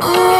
Oh!